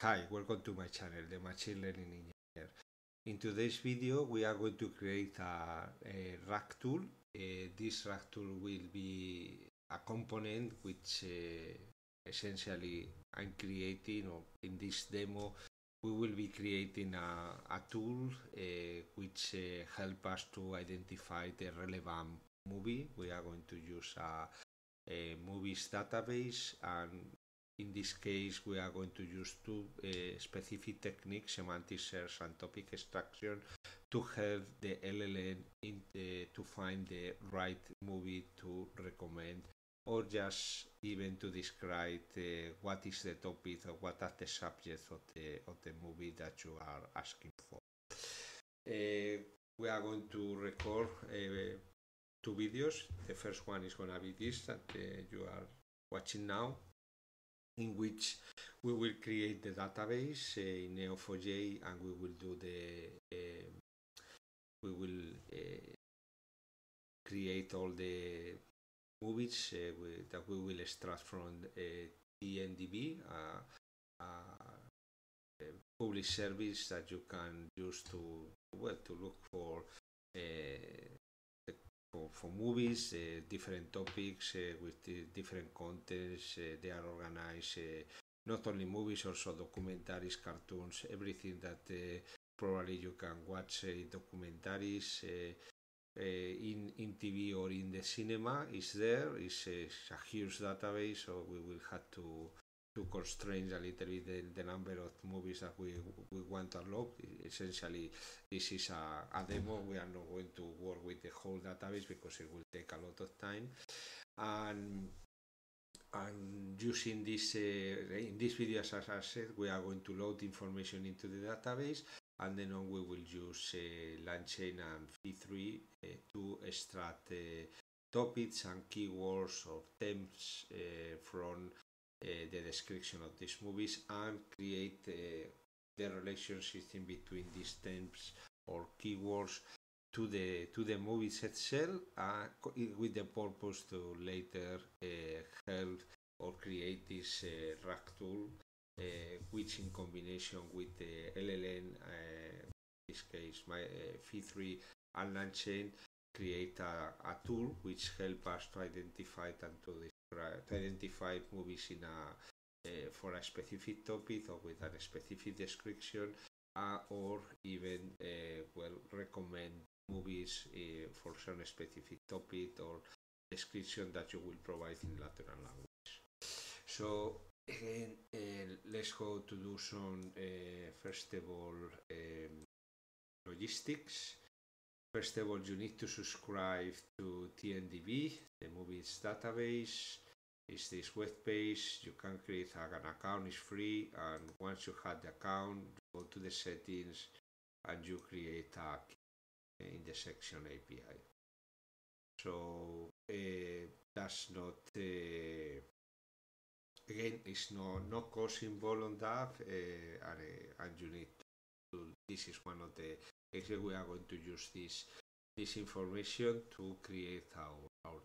Hi, welcome to my channel, the Machine Learning Engineer. In today's video, we are going to create a, a RAG tool. Uh, this RAG tool will be a component which uh, essentially I'm creating, or in this demo, we will be creating a, a tool uh, which uh, help us to identify the relevant movie. We are going to use a, a movies database and in this case, we are going to use two uh, specific techniques, semantic search and topic extraction, to help the LLM in, uh, to find the right movie to recommend, or just even to describe uh, what is the topic or what are the subjects of the of the movie that you are asking for. Uh, we are going to record uh, two videos. The first one is going to be this that you are watching now in which we will create the database uh, in Neo4j and we will do the uh, we will uh, create all the movies uh, we, that we will extract from uh, TMDB, uh, public service that you can use to well to look for for, for movies, uh, different topics uh, with different contents. Uh, they are organized not only movies, also documentaries, cartoons, everything that probably you can watch documentaries. In in TV or in the cinema is there. It's a huge database, so we will have to to constrain a little bit the, the, number of movies that we, we want to unlock. Essentially, this is a, a, demo. We are not going to work with the whole database because it will take a lot of time. And and using this uh, in this video, as I said, we are going to load information into the database, and then on we will use uh, LangChain and Phi3 uh, to extract uh, topics and keywords or terms uh, from the description of these movies and create uh, the relationship in between these terms or keywords to the to the movies itself uh, with the purpose to later uh, help or create this uh, RAG tool which in combination with the LLM in this case my Phi3 and LangChain create a, a tool which help us to identify and to to identify movies in a uh, for a specific topic or with a specific description uh, or even uh, well recommend movies for some specific topic or description that you will provide in Latin language. So again, let's go to do some first of all um, logistics. First of all, you need to subscribe to TMDB, the movies database. Is this web page? You can create an account, it's free. And once you have the account, go to the settings and you create a key in the section API. So uh, that's not, uh, again, it's no, no cost involved on that. Uh, and, and you need to, this is one of the Actually, we are going to use this this information to create our, our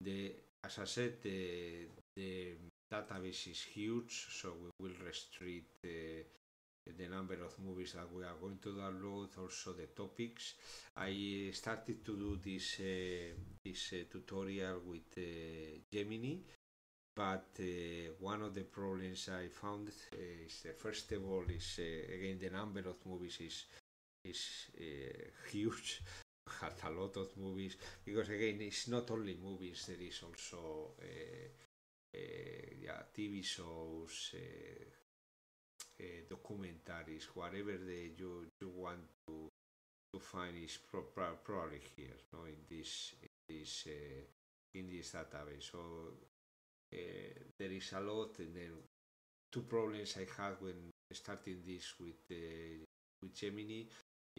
the as I said the the database is huge so we will restrict the the number of movies that we are going to download also the topics. I started to do this uh, this uh, tutorial with uh, Gemini but uh, one of the problems I found is uh, first of all is uh, again the number of movies is is uh, huge. Had a lot of movies. Because again it's not only movies there is also uh, yeah TV shows documentaries whatever the, you you want to to find is pro pro probably here no in this in this in this database. So there is a lot and then two problems I had when starting this with with Gemini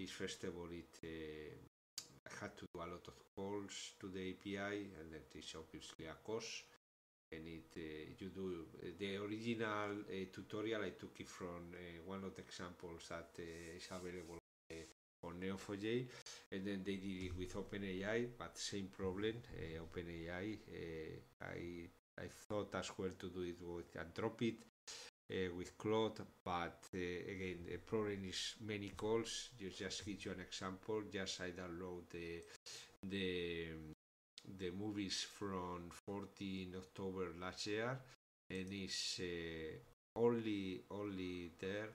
first of all it uh, had to do a lot of calls to the API and that is obviously a cost. And it uh, you do the original uh, tutorial I took it from uh, one of the examples that uh, is available uh, on Neo4j and then they did it with OpenAI but same problem OpenAI I I thought as well to do it with Anthropic. uh, with Claude, but uh, again, the problem is many calls. You just give you an example. Just I download the the the movies from 14 October last year, and it's uh, only only there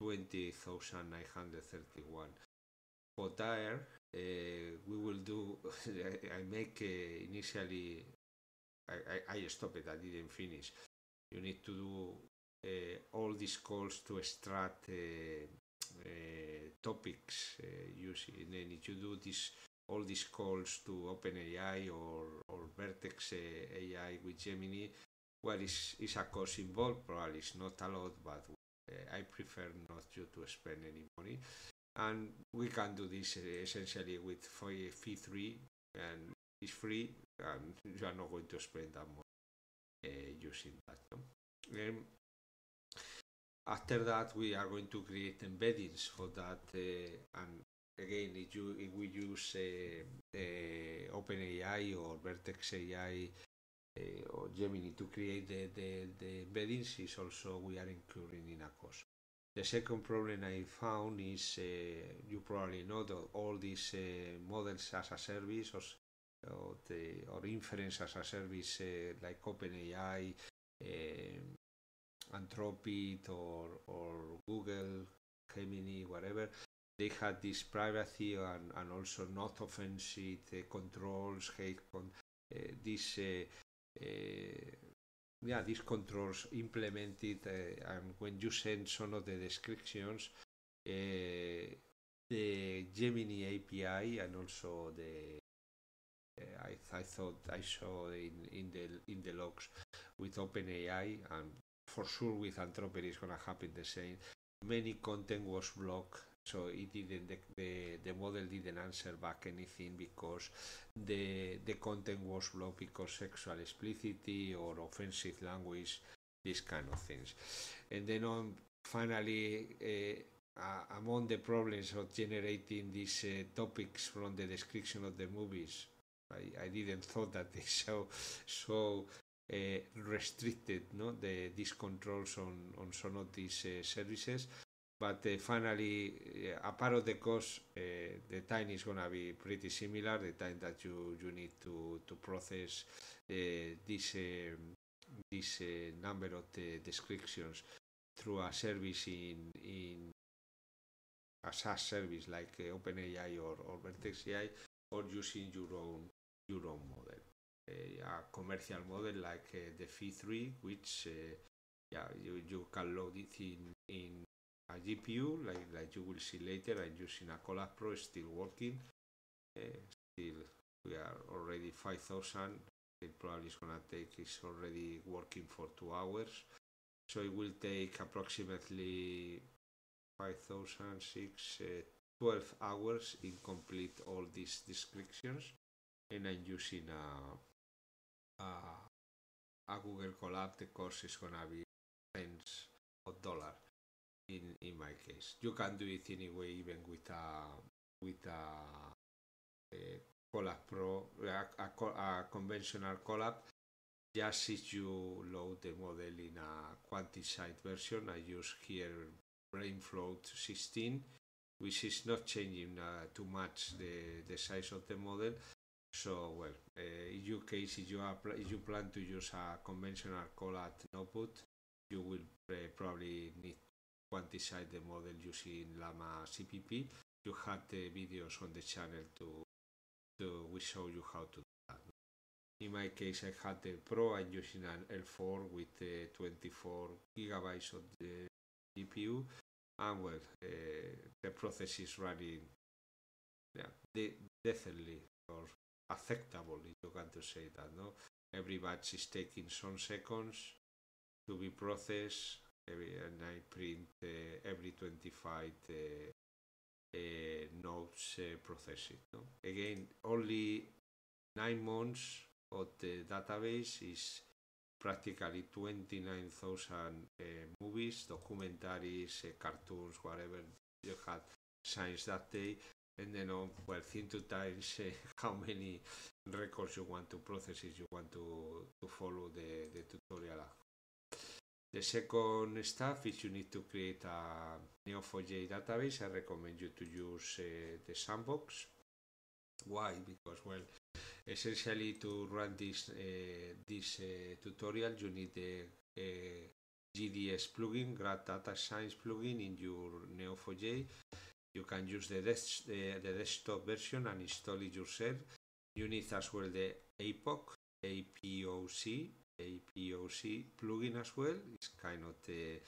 20,931. For there, uh, we will do. I make uh, initially. I, I, I stopped it. I didn't finish. You need to do uh, all these calls to extract uh, uh, topics using. And then if you do this all these calls to OpenAI or, or Vertex AI with Gemini, well, is is a cost involved. Probably it's not a lot, but I prefer not you to spend any money. And we can do this essentially with Phi3 and it's free and you are not going to spend that much uh, using that. No? Um, after that, we are going to create embeddings for that. Uh, and again, if, you, if we use uh, uh, OpenAI or Vertex AI uh, or Gemini to create the, the, the embeddings, is also we are incurring in a cost. The second problem I found is uh, you probably know that all these uh, models as a service or, or, the, or inference as a service like OpenAI, Anthropic or, or Google, Gemini, whatever, they had this privacy and, and also not offensive uh, controls, hate con- uh, this uh, yeah, these controls implemented, and when you send some of the descriptions, the Gemini API and also the I, I thought I saw in, in the in the logs with OpenAI and for sure with Anthropic is gonna happen the same. Many content was blocked, so it didn't the, the, the model didn't answer back anything because the the content was blocked because sexual explicitity or offensive language, these kind of things. And then on finally. Uh, uh, among the problems of generating these uh, topics from the description of the movies, I, I didn't thought that they so so eh, restricted, no? the, these controls on, on Sonotis uh, eh, services. But uh, finally, uh, a part of the cost, the time is going to be pretty similar, the time that you, you need to, to process this, this number of the descriptions through a service in, in a SaaS service like OpenAI or, or Vertex AI or using your own, your own model. A commercial model like uh, the Phi3, which uh, yeah you, you can load it in in a GPU like like you will see later. I'm using a Colab Pro, still working. Still, we are already 5,000. It probably is gonna take. It's already working for two hours, so it will take approximately 5,000, six, uh, 12 hours in complete all these descriptions and I'm using a a, a Google Colab the course is gonna be tens of dollars in in my case. You can do it anyway even with a with a, a Colab Pro a, a, a conventional Colab just if you load the model in a quantified version I use here Brainfloat 16 which is not changing uh, too much the, the size of the model so, well, uh, in your case, if you, are, if you plan to use a conventional Colab output, you will uh, probably need to quantize the model using Llama CPP. You have the videos on the channel to, to we show you how to do that. In my case, I had the Pro. I'm using an L4 with uh, 24 gigabytes of the GPU, and well, the process is running yeah, de- or acceptable is you can to say that no every batch is taking some seconds to be processed every, and I print uh, every 25 uh, eh, eh, nodes processed no? again only nine months of the database is practically 29,000 uh, movies, documentaries, uh, cartoons, whatever you had since that day, and then on well think two times uh, how many records you want to process if you want to to follow the the tutorial The second stuff is you need to create a Neo4j database. I recommend you to use uh, the sandbox. Why? Because well, essentially to run this uh, this tutorial, you need the GDS plugin, Grad Data Science plugin in your Neo4j. You can use the, des the, the desktop version and install it yourself. You need as well the APOC, APOC APOC plugin as well. It's kind of the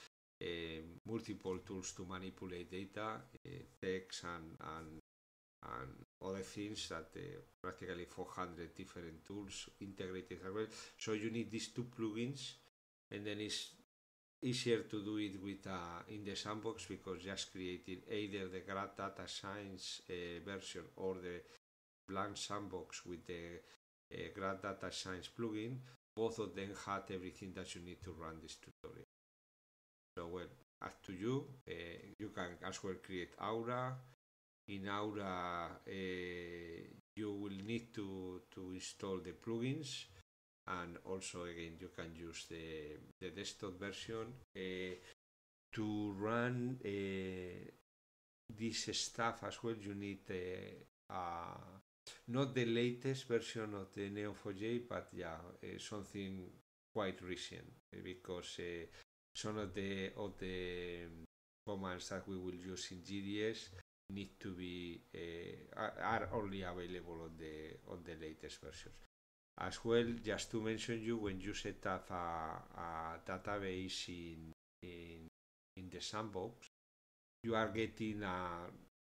uh, multiple tools to manipulate data, uh, text, and, and and other things that uh, practically 400 different tools integrated as well. So you need these two plugins, and then it's easier to do it with uh, in the sandbox because just creating either the graph data science uh, version or the blank sandbox with the uh, graph data science plugin both of them had everything that you need to run this tutorial. So well, up to you. Uh, you can as well create Aura. In Aura, uh, you will need to, to install the plugins and also again you can use the, the desktop version uh, to run uh, this stuff as well you need uh, not the latest version of the Neo4j, but yeah, something quite recent because some of the of the commands that we will use in GDS need to be are only available on the on the latest versions. As well, just to mention you, when you set up a, a database in, in in the sandbox, you are getting a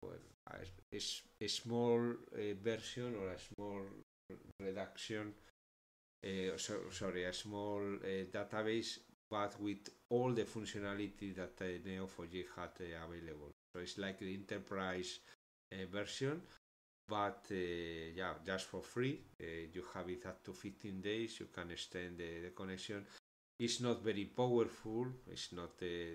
well, a, a small uh, version or a small reduction, uh, so, sorry, a small uh, database, but with all the functionality that uh, Neo4j had uh, available. So it's like the enterprise uh, version, but uh, yeah, just for free. you have it up to 15 days. You can extend the, the connection it's not very powerful. It's not the,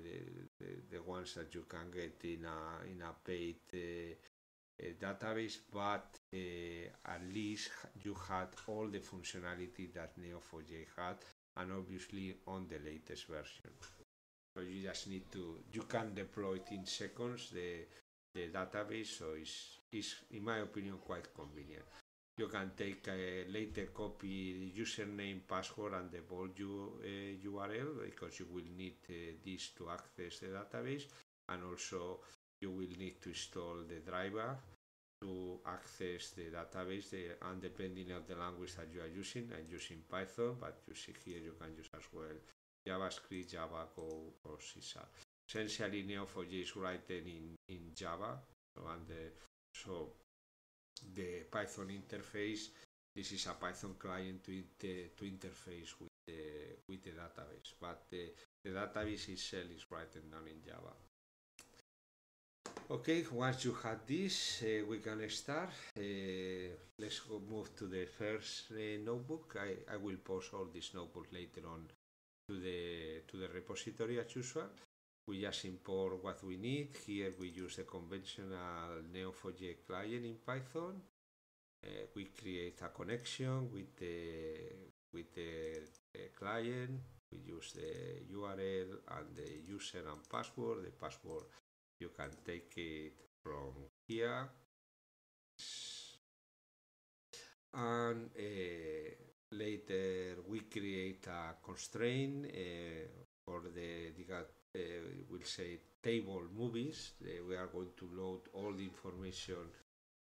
the, the, ones that you can get in a in a paid uh, database, but uh, at least you had all the functionality that Neo4j had, and obviously on the latest version. So you just need to you can deploy it in seconds the the database, so it's, it's in my opinion quite convenient you can take a later copy username, password, and the bold uh, URL because you will need uh, this to access the database, and also you will need to install the driver to access the database. The, and depending on the language that you are using, I'm using Python, but you see here you can use as well JavaScript, Java, Go, or C Essentially, Neo4j is written in, in Java, and the, so the Python interface. This is a Python client to, it, to interface with the, with the database, but the, the database itself is written down in Java. Okay, once you have this, uh, we can start. Uh, let's go move to the first uh, notebook. I, I will post all these notebooks later on to the to the repository as usual we just import what we need. Here we use the conventional Neo4j client in Python. Uh, we create a connection with the with the, the, client. We use the URL and the user and password. The password you can take it from here. And uh, later we create a constraint uh, for the, the uh, we'll say table movies. Uh, we are going to load all the information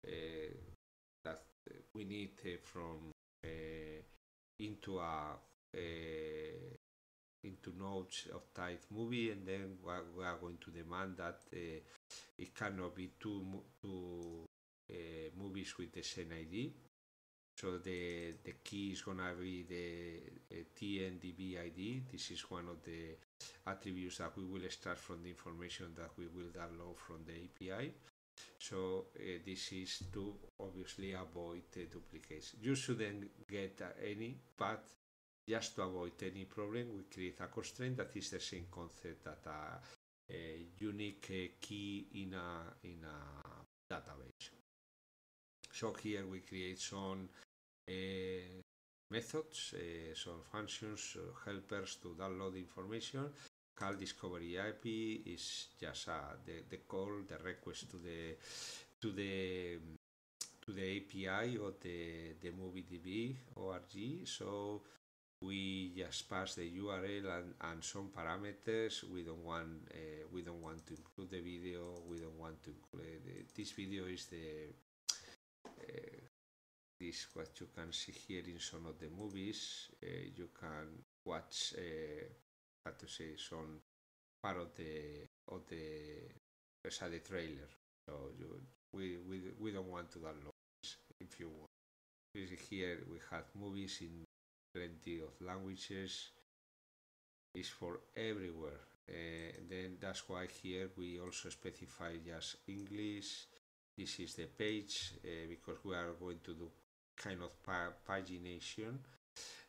uh, that we need from into a into nodes of type movie and then we are going to demand that uh, it cannot be two, two uh, movies with the same ID. So the, the key is going to be the, the TMDB ID. This is one of the attributes that we will start from the information that we will download from the API. So uh, this is to obviously avoid uh, duplicates. You shouldn't get any, but just to avoid any problem, we create a constraint that is the same concept that a, a unique uh, key in a in a database. So here we create some uh, methods, uh, some functions, uh, helpers to download information. Call discovery API is just uh, the, the call, the request to the to the to the API or the the MovieDB org. So we just pass the URL and, and some parameters. We don't want uh, we don't want to include the video. We don't want to include the, this video is the uh, this what you can see here in some of the movies. Uh, you can watch uh, how to say some part of the of the the trailer. So you we we we don't want to download if you want. Here we have movies in plenty of languages is for everywhere uh, then that's why here we also specify just English this is the page uh, because we are going to do kind of pagination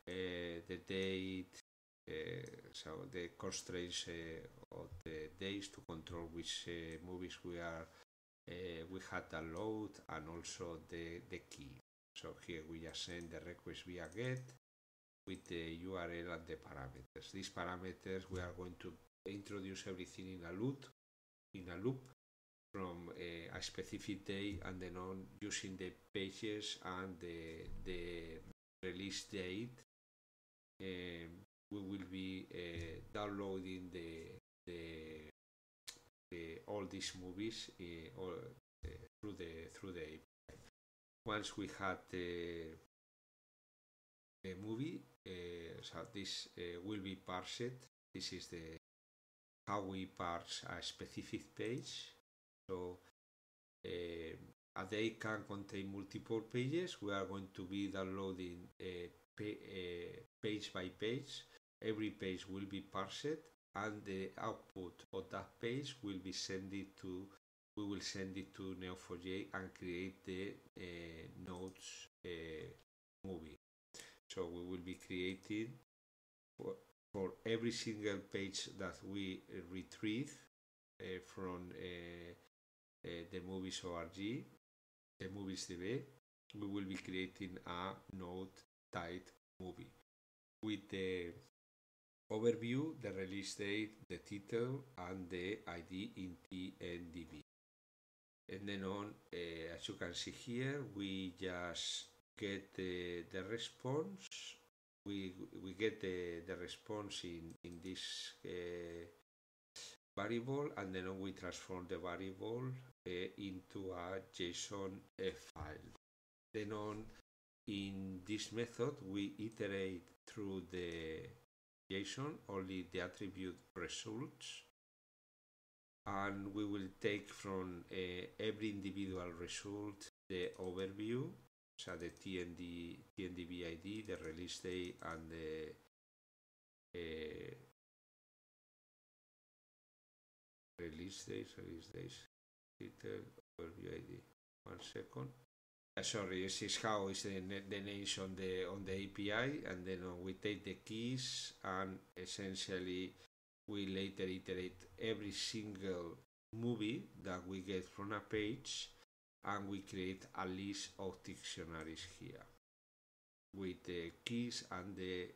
uh, the date so the constraints of the days to control which movies we are we had download and also the the key so here we just send the request via get with the URL and the parameters. These parameters we are going to introduce everything in a loop, in a loop from a, a specific day and then on using the pages and the, the release date. Um, we will be uh, downloading the, the, the, all these movies uh, all, uh, through the through the API. Once we had the movie. Uh, so this will be parsed. This is the how we parse a specific page. So uh, day can contain multiple pages. We are going to be downloading page by page. Every page will be parsed and the output of that page will be sent to we will send it to Neo4j and create the uh, nodes uh, movie. So we will be creating for, for every single page that we retrieve uh, from uh, the movies DB, we will be creating a node type movie with the overview, the release date, the title, and the ID in TNDB. And then on, uh, as you can see here, we just get the, the response we we get the, the response in in this uh, variable and then we transform the variable into a json file. Then on in this method we iterate through the json only the attribute results and we will take from uh, every individual result the overview so the TND, TMDB ID, the release date, and the uh, release dates, release dates, title, overview ID. One second. Uh, sorry, this is how is the, the names on the on the API, and then uh, we take the keys and essentially we later iterate every single movie that we get from a page and we create a list of dictionaries here with the keys and the,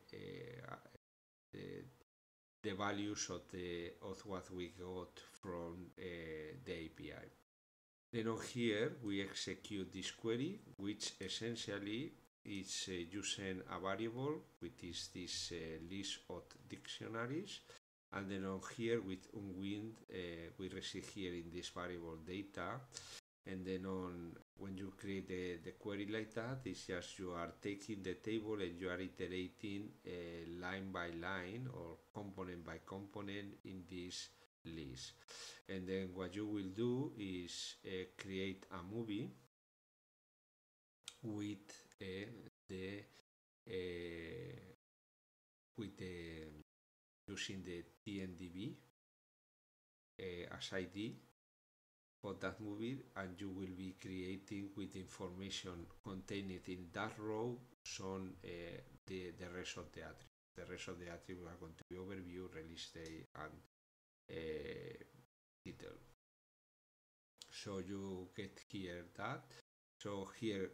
uh, the, the values of the of what we got from uh, the API. Then on here we execute this query, which essentially is uh, using a variable, which is this uh, list of dictionaries, and then on here with unwind uh, we receive here in this variable data and then on when you create the, the query like that it's just you are taking the table and you are iterating uh, line by line or component by component in this list. And then what you will do is uh, create a movie with uh, the uh, with the using the TMDB uh, as ID for that movie and you will be creating with information contained in that row some uh, the, the rest of the attributes. The rest of the attributes are going to be overview, release date, and uh, title. So you get here that. So here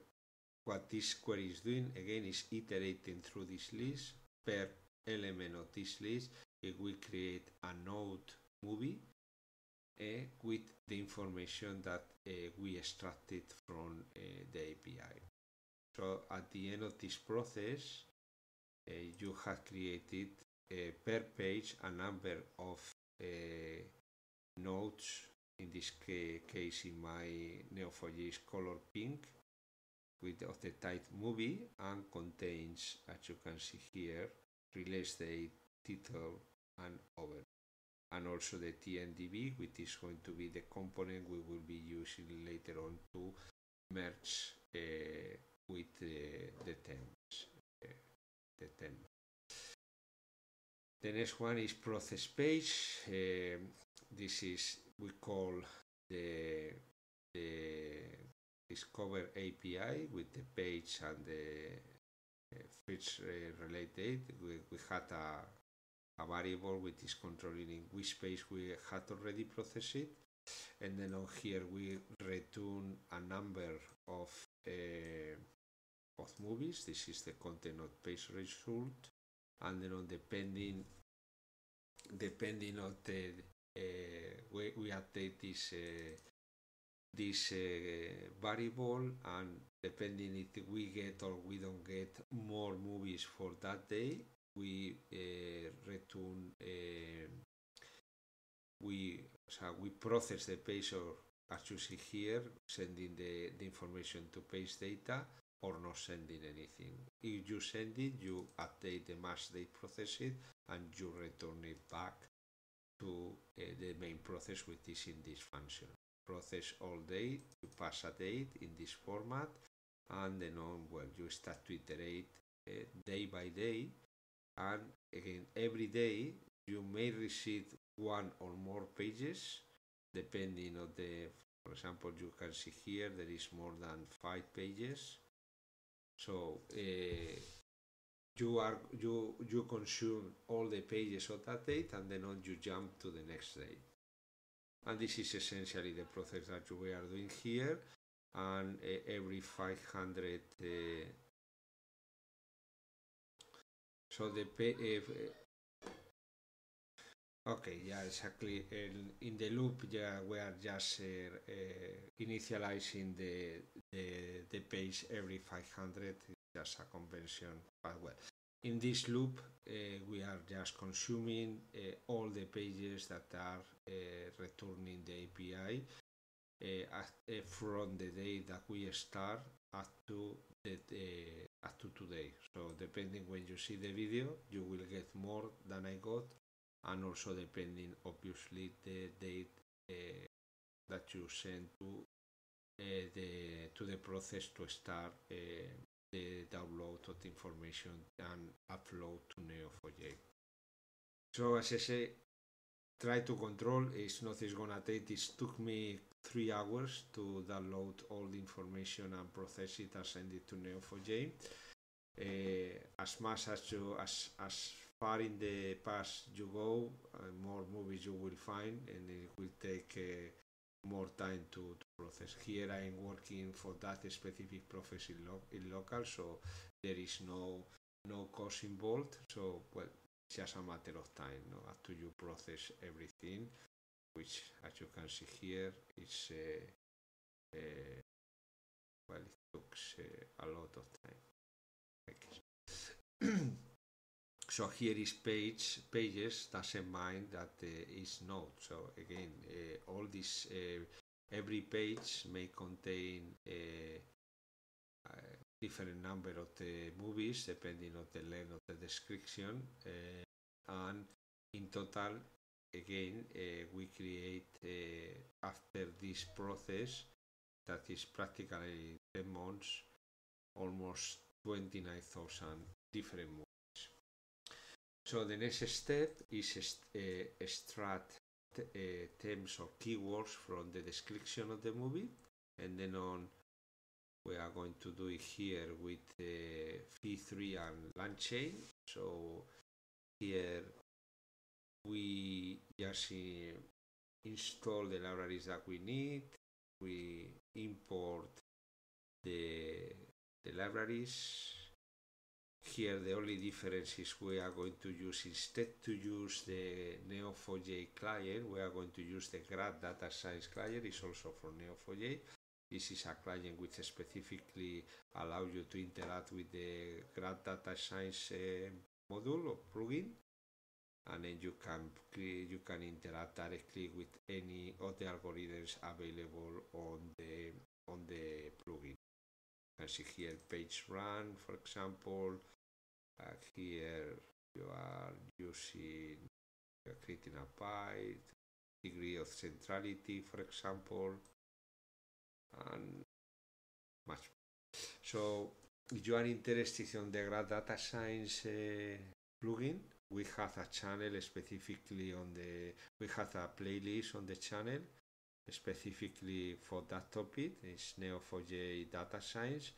what this query is doing again is iterating through this list per element of this list it will create a node movie with the information that uh, we extracted from uh, the API. So at the end of this process, you have created per page a number of nodes. In this ca- case, in my Neo4j is color pink with of the type movie and contains, as you can see here, release date, title, and over. And also the TMDB, which is going to be the component we will be using later on to merge uh, with uh, the. Uh, the temp. The next one is process page. Um this is we call the the discover API with the page and the uh, feature uh, related. We, we had a, a variable which is controlling in which space we had already processed it. And then on here we return a number of uh, of movies. This is the content of page result. And then on depending depending on the uh, we, we update this uh, this uh, variable and depending if we get or we don't get more movies for that day we uh, return uh, we so we process the page or as you see here sending the, the information to page data or not sending anything. If you send it you update the mass date process it and you return it back to uh, the main process which is in this function. Process all day, you pass a date in this format, and then on, well, you start to iterate day by day, and again, every day you may receive one or more pages, depending on the, for example, you can see here there is more than five pages. So uh, you are you you consume all the pages of that date, and then on you jump to the next date and this is essentially the process that we are doing here and uh, every 500 uh, so the pay, uh, okay yeah exactly in, in the loop yeah we are just initializing the, the the page every 500 just a convention but well. In this loop uh, we are just consuming uh, all the pages that are uh, returning the API at, from the day that we start up to the, up to today. So depending when you see the video, you will get more than I got, and also depending obviously the date uh, that you send to uh, the to the process to start uh, the download of the information and upload to Neo4j. So as I say, try to control it's not it's gonna take this took me three hours to download all the information and process it and send it to Neo4j. Uh, as much as you as as far in the past you go, uh, more movies you will find, and it will take uh, more time to, to process. Here I am working for that specific process in, lo in local, so there is no no cost involved. So well, it's just a matter of time. No, after you process everything, which as you can see here is uh, uh, well, it took uh, a lot of time. so here is page pages doesn't mind that uh, is node so again uh, all this uh, every page may contain a, a, different number of the movies depending on the length of the description uh, and in total again uh, we create uh, after this process that is practically 10 months almost 29,000 different movies so the next step is uh, extract terms or keywords from the description of the movie, and then on we are going to do it here with uh, Phi3 and LangChain. So here we just uh, install the libraries that we need. We import the the libraries. Here the only difference is we are going to use, instead to use the Neo4j client, we are going to use the Grad Data Science client, it's also from Neo4j. This is a client which specifically allows you to interact with the Grad Data Science uh, module or plugin and then you can you can interact directly with any of the algorithms available on the on the plugin. You can see here PageRank, for example. Uh, here you are using you are creating a byte, degree of centrality, for example, and much. So, if you are interested in the graph data science uh, plugin, we have a channel specifically on the we have a playlist on the channel specifically for that topic. It's neo4j data science.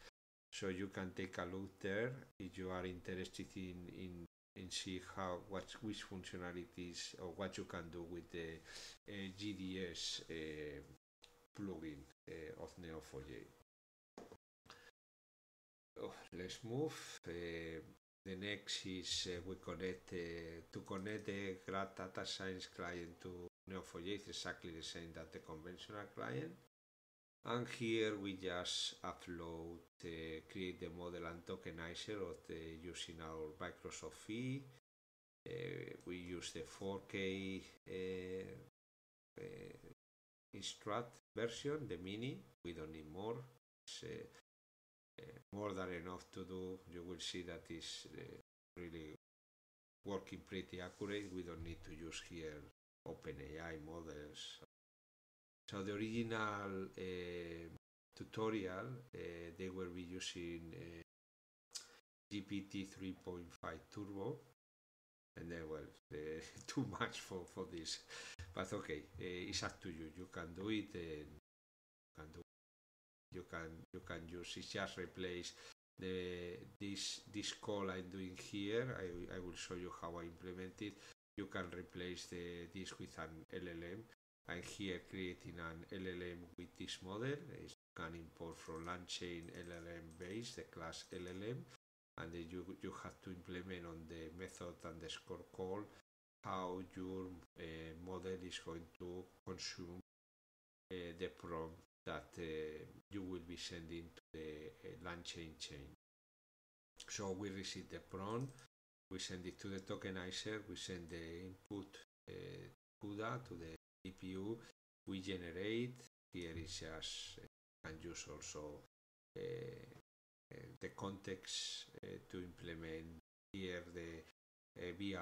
So you can take a look there if you are interested in in in see how what which functionalities or what you can do with the uh, gds uh, plugin uh, of neo4j oh, let's move the next is uh, we connect to connect the graph data science client to Neo4j is exactly the same that the conventional client. And here we just upload, uh, create the model and tokenizer of the using our Microsoft Phi. Uh, we use the 4K uh, Instruct version, the mini. We don't need more. It's, more than enough to do. You will see that is really working pretty accurate. We don't need to use here OpenAI models. So the original uh, tutorial, uh, they will be using uh, GPT 3.5 Turbo, and then well, too much for for this, but okay, it's up to you. You can do it and can do you can you can use. It just replace the this this call I'm doing here. I, I will show you how I implement it. You can replace the this with an LLM I'm here creating an LLM with this model. You can import from LangChain LLM base the class LLM and then you, you have to implement on the method underscore call how your uh, model is going to consume uh, the prompt that uh, you will be sending to the uh, LangChain chain. So we receive the prompt, we send it to the tokenizer, we send the input uh, CUDA to the GPU, we generate, here is just, uh, can use also the context to implement here the via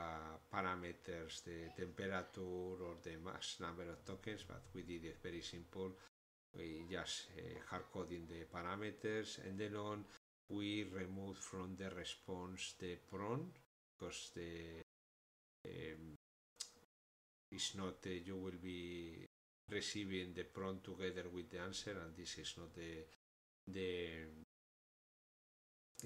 parameters the temperature or the max number of tokens, but we did it very simple just uh, hard coding the parameters and then on we remove from the response the prompt because the um, it's not uh, you will be receiving the prompt together with the answer and this is not the the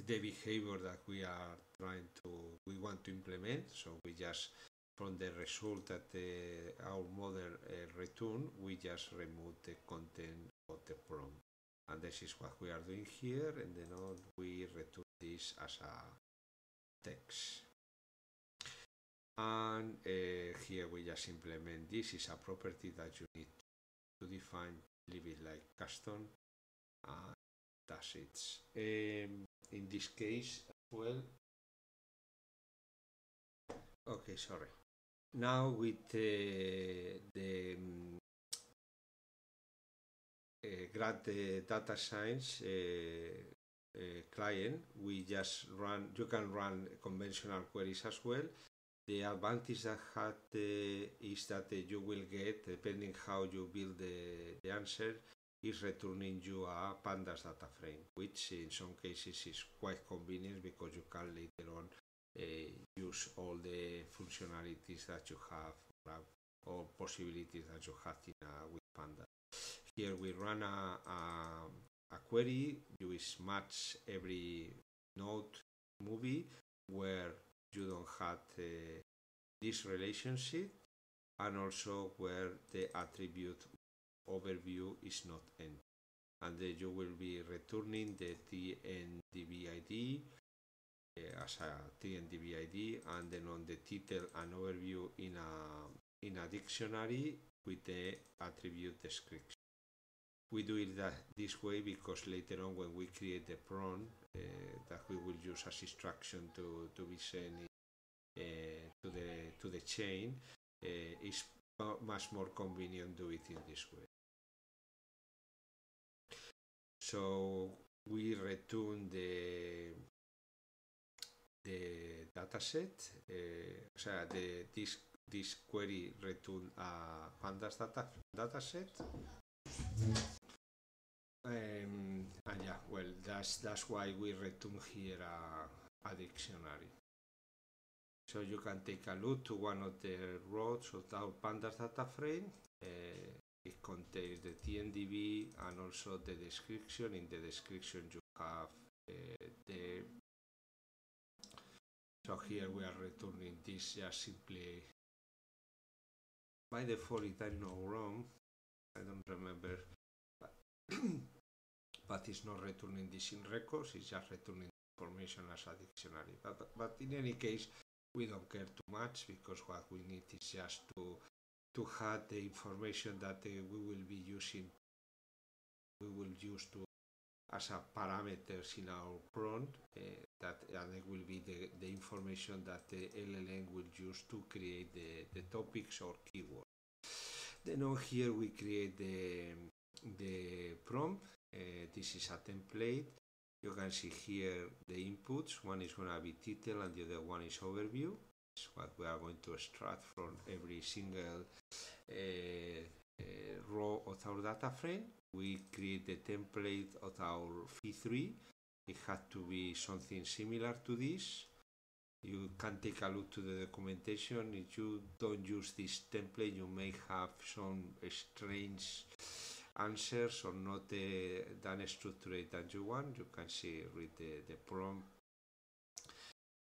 the behavior that we are trying to we want to implement. So we just from the result that our model uh, return, we just remove the content of the prompt. And this is what we are doing here, and then we return this as a text. And uh, here we just implement this is a property that you need to define, leave it like custom, and that's it. Um, in this case as well, okay, sorry now with uh, the um, uh, grad uh, data science client we just run you can run conventional queries as well. The advantage that had is that you will get depending how you build the, the answer is returning you a pandas data frame which in some cases is quite convenient because you can later on use all the functionalities that you have or possibilities that you have in uh, with Panda. Here we run a, a, a query, you match every node movie where you don't have uh, this relationship and also where the attribute overview is not empty. and then you will be returning the TMDB ID uh, as a TMDB ID and then on the title and overview in a in a dictionary with the attribute description. We do it that this way because later on when we create the prompt uh, that we will use as instruction to, to be sent uh, to the to the chain uh, is much more convenient to do it in this way. So we return the the dataset, uh, o sea, this this query return a pandas data dataset. Um, and yeah, well, that's that's why we return here a, a dictionary. So you can take a look to one of the rows of our pandas data frame. Uh, it contains the TNDB and also the description. In the description you have uh, the so here we are returning this just simply by default it I know wrong I don't remember but, but it's not returning this in records it's just returning information as a dictionary. But, but, but in any case we don't care too much because what we need is just to to have the information that uh, we will be using we will use to as a parameters in our prompt uh, that and it will be the, the information that the LLM will use to create the, the topics or keywords. Then on here we create the, the prompt. Uh, this is a template. You can see here the inputs. One is going to be title and the other one is overview. It's what we are going to extract from every single uh, uh, row of our data frame. We create the template of our Phi3. It had to be something similar to this. You can take a look to the documentation. If you don't use this template, you may have some strange answers or not uh, done structured that you want. You can see read the, the prompt.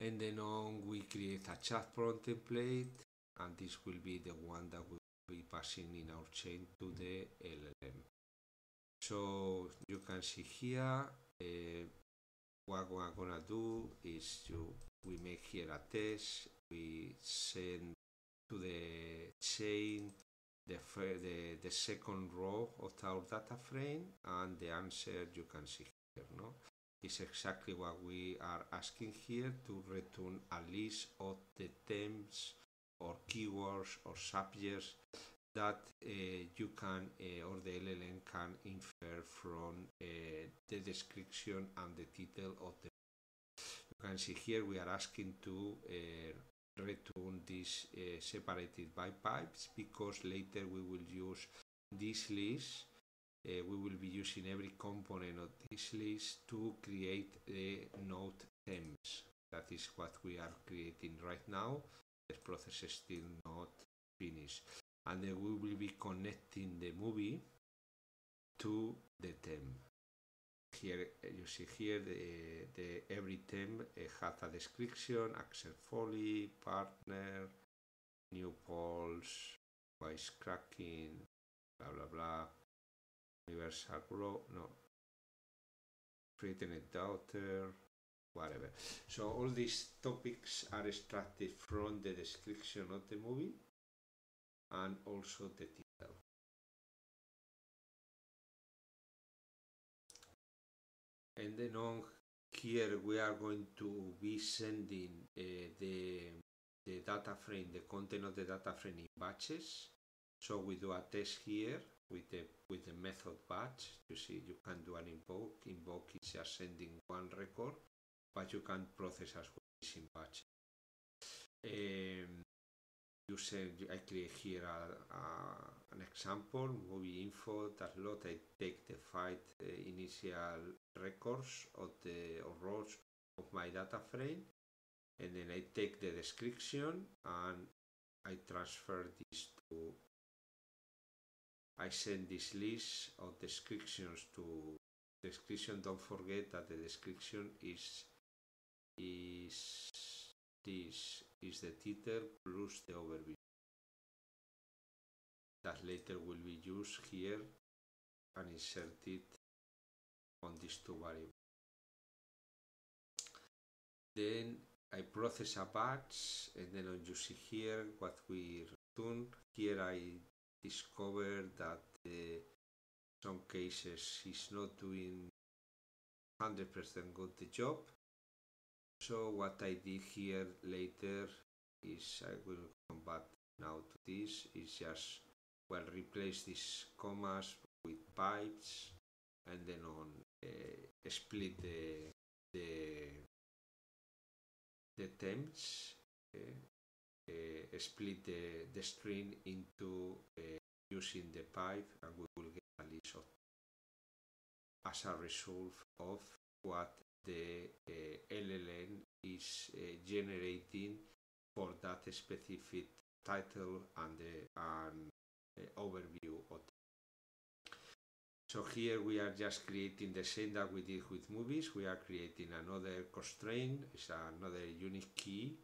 And then on we create a chat prompt template and this will be the one that will be passing in our chain to the LLM. So you can see here uh, what we're gonna do is you we make here a test we send to the chain the, the, the second row of our data frame and the answer you can see here no? Is exactly what we are asking here to return a list of the terms or keywords or subjects that uh, you can uh, or the LLM can infer from uh, the description and the title of the you can see here we are asking to return this separated by pipes because later we will use this list uh, we will be using every component of this list to create the node themes. That is what we are creating right now. The process is still not finished and then we will be connecting the movie to the theme. Here you see here the, the every theme has a description, Axel Foley, partner, new polls, voice cracking, blah blah blah, universal grow, no, a daughter, whatever. So all these topics are extracted from the description of the movie and also the title. And then on here we are going to be sending uh, the, the data frame, the content of the data frame in batches. So we do a test here with the with the method batch. You see, you can do an invoke. Invoke is just sending one record, but you can process as well in batch. Um, you said I create here a, a, an example, movie info, that lot I take the five uh, initial records of the or rows of my data frame and then I take the description and I transfer this to I send this list of descriptions to description don't forget that the description is is this is the title plus the overview that later will be used here and inserted on these two variables. Then I process a batch and then you see here what we return. Here I discover that uh, some cases it's not doing 100% good the job. So what I did here later is I will come back now to this. Is just well replace these commas with pipes and then on uh, split the the the temps uh, uh, split the, the string into using the pipe and we will get a list of as a result of what the eh, LLM is eh, generating for that specific title and the and eh, overview of so here we are just creating the same that we did with movies. We are creating another constraint, it's another unique key,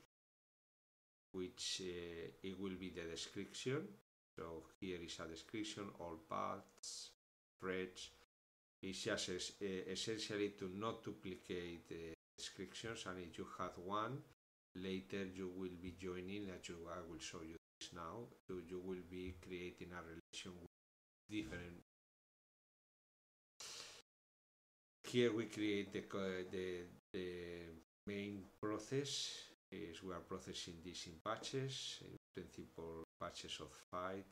which uh, it will be the description. So here is a description, all paths, threads. It's just uh, essentially to not duplicate descriptions and if you have one, later you will be joining, that you, I will show you this now, so you will be creating a relation with different here we create the, the, the main process is we are processing this in batches, in principle batches of five.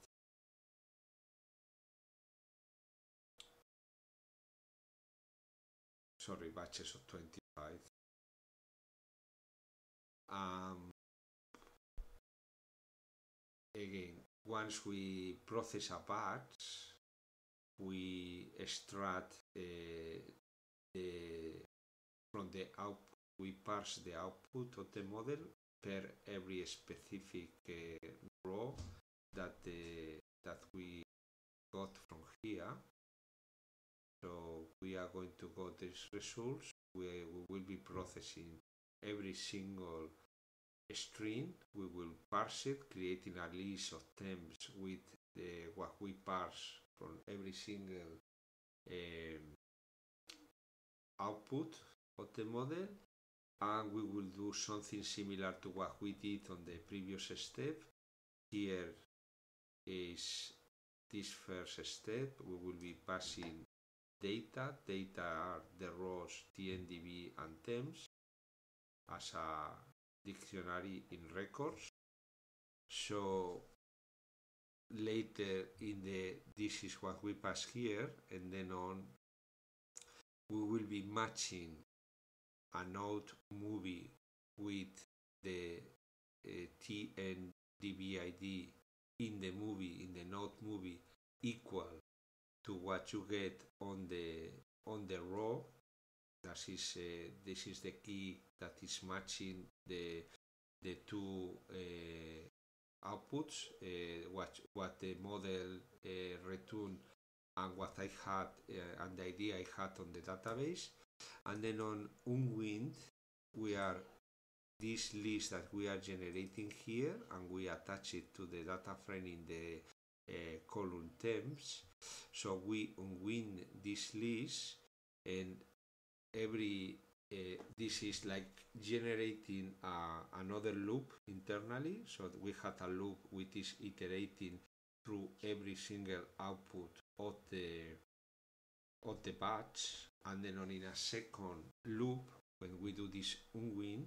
Sorry, batches of 25. Um, again, once we process a batch, we extract uh, the from the output we parse the output of the model per every specific uh, row that the that we got from here so we are going to got these results we, we will be processing every single string we will parse it creating a list of temps with the, what we parse from every single um, output of the model and we will do something similar to what we did on the previous step. Here is this first step. We will be passing data. Data are the rows TMDB and temps as a dictionary in records. So later in the this is what we pass here and then on we will be matching a node movie with the uh, TMDBID in the movie, in the node movie, equal to what you get on the on the row. That is uh, this is the key that is matching the the two uh, outputs. Uh, what what the model uh, return and what I had uh, and the idea I had on the database. And then on Unwind, we are this list that we are generating here and we attach it to the data frame in the column temps. So we unwind this list and every uh, this is like generating uh, another loop internally. So we had a loop which is iterating through every single output of the of the batch and then on in a second loop when we do this unwind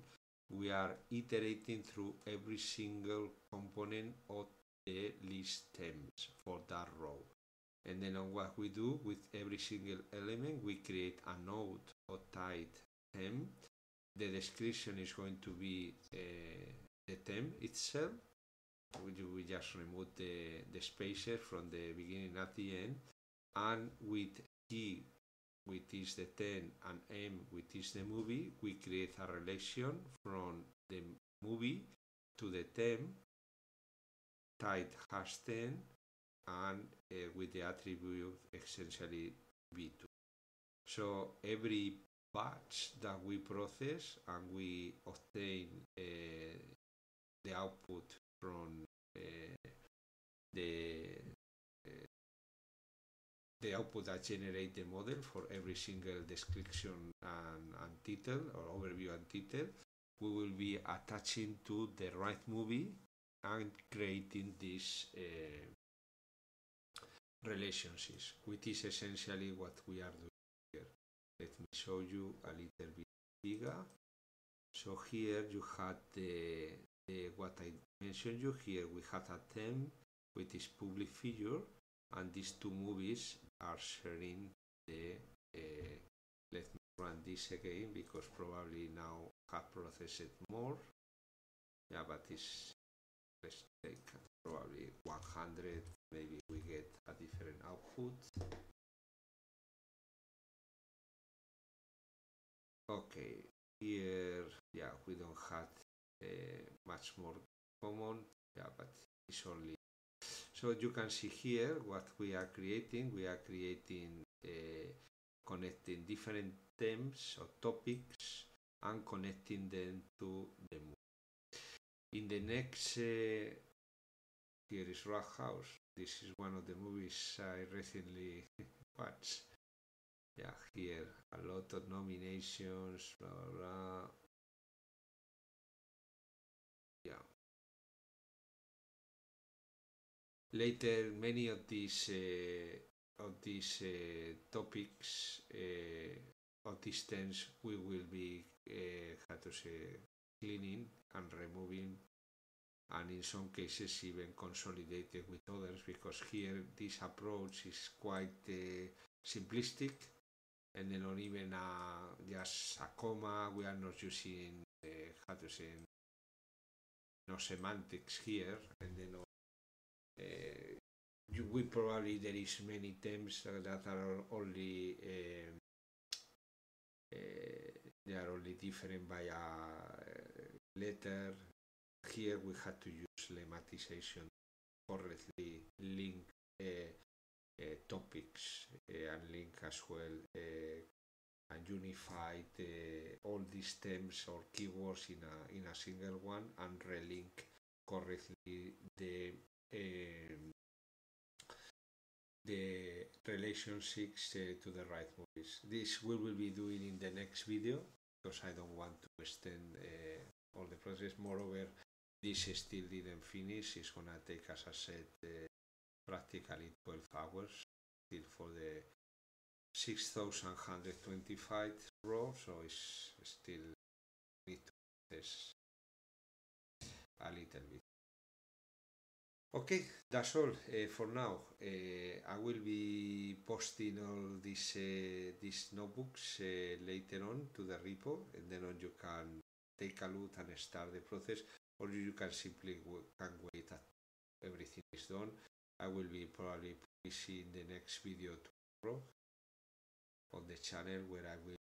we are iterating through every single component of the list temps for that row and then on what we do with every single element we create a node or type temp. The description is going to be uh, the temp itself. We, we just remove the, the spacer from the beginning at the end. And with T which is the 10 and M which is the movie we create a relation from the movie to the 10 type hash 10 and uh, with the attribute essentially v2 so every batch that we process and we obtain uh, the output from uh, the the output that generate the model for every single description and, and title or overview and title we will be attaching to the right movie and creating these uh, relationships which is essentially what we are doing here. Let me show you a little bit bigger. So here you had the, the what I mentioned you here. We had a theme with this public figure and these two movies are sharing the uh, let me run this again because probably now have processed more. Yeah but it's let's take probably 100 maybe we get a different output. Okay here yeah we don't have uh, much more common yeah but it's only so you can see here what we are creating. We are creating uh, connecting different themes or topics and connecting them to the In the next uh, here is Rock House. This is one of the movies I recently watched. Yeah, here a lot of nominations, blah blah blah. Yeah. Later, many of these uh, of these uh, topics uh, of these we will be uh, how to say cleaning and removing and in some cases even consolidated with others because here this approach is quite simplistic and then not even a, just a comma we are not using how to say no semantics here and then uh, you will probably there is many terms that are only um, uh, they are only different by a letter here we had to use lemmatization correctly link uh, uh, topics uh, and link as well and unified all these terms or keywords in a in a single one and relink correctly the um, the relationships uh, to the right movies. This we will be doing in the next video because I don't want to extend uh, all the process. Moreover, This still didn't finish. It's gonna take, as I said, uh, practically 12 hours still for the 6,125 row. So it's still need to test a little bit. Okay, that's all uh, for now. Uh, I will be posting all these uh, these notebooks uh, later on to the repo, and then on you can take a look and start the process. Or you can simply can wait that everything is done. I will be probably publishing the next video tomorrow on the channel where I will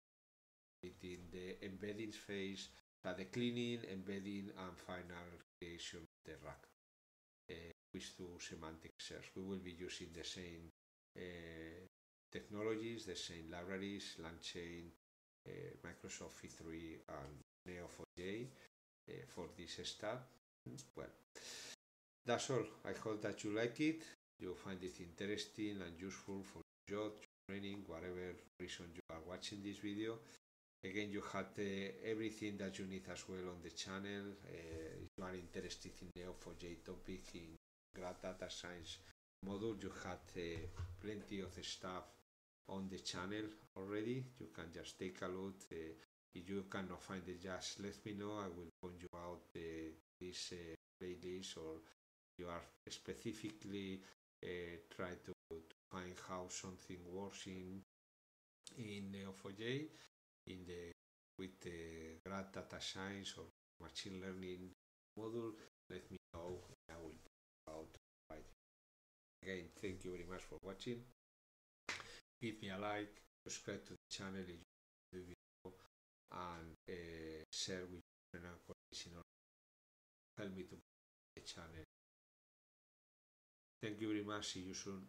be in the embedding phase, uh, the cleaning, embedding, and final creation of the RAG with two semantic search. We will be using the same uh, technologies, the same libraries, LangChain, uh, Microsoft Phi3 and Neo4j uh, for this stuff. Well, that's all. I hope that you like it. You find it interesting and useful for your job, training, whatever reason you are watching this video. Again, you had uh, everything that you need as well on the channel. Uh, if you are interested in Neo4j topic in graph data science module you had uh, plenty of stuff on the channel already you can just take a look uh, if you cannot find it just let me know. I will point you out uh, this uh, playlist or you are specifically uh, try to, to, find how something works in in Neo4j in the with the graph data science or machine learning module. Let me know I will Again, thank you very much for watching. Give me a like, subscribe to the channel and uh, share with your friends and colleagues in order help me to the channel. Thank you very much. See you soon.